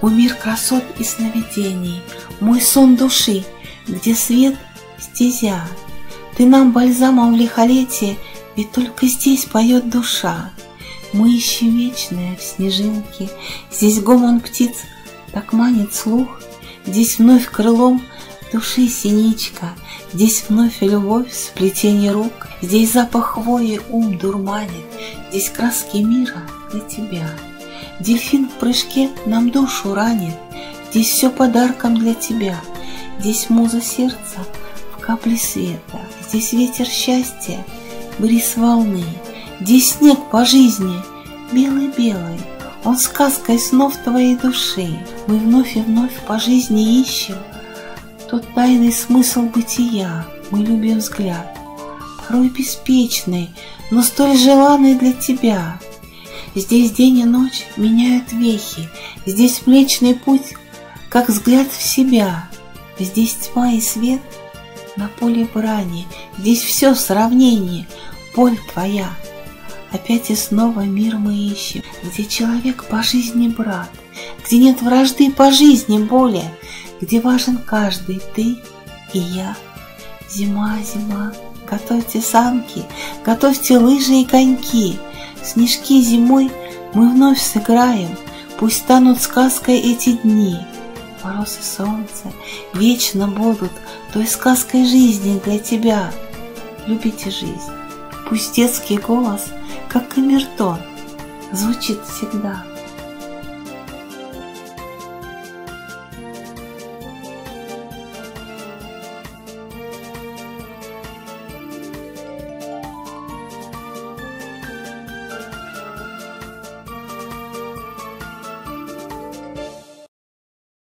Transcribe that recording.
О мир красот и сновидений, Мой сон души, где свет — стезя. Ты нам бальзамом лихолетие, Ведь только здесь поет душа. Мы ищем вечное в снежинке, Здесь гомон птиц так манит слух, Здесь вновь крылом души синичка, Здесь вновь любовь в сплетении рук, Здесь запах хвои ум дурманит, Здесь краски мира для тебя. Дельфин в прыжке нам душу ранит, Здесь все подарком для тебя. Здесь муза сердца в капле света, Здесь ветер счастья, бриз волны, Здесь снег по жизни, белый-белый, Он сказкой снов твоей души. Мы вновь и вновь по жизни ищем Тот тайный смысл бытия, Мы любим взгляд, порой беспечный, Но столь желанный для тебя. Здесь день и ночь меняют вехи, Здесь Млечный Путь, как взгляд в себя. Здесь тьма и свет на поле брани, Здесь все в сравнении, боль твоя. Опять и снова мир мы ищем, Где человек по жизни брат, Где нет вражды по жизни более, Где важен каждый ты и я. Зима, зима, готовьте санки, Готовьте лыжи и коньки, Снежки зимой мы вновь сыграем, Пусть станут сказкой эти дни. Мороз и солнце вечно будут Той сказкой жизни для тебя. Любите жизнь. Пусть детский голос, как камертон, Звучит всегда.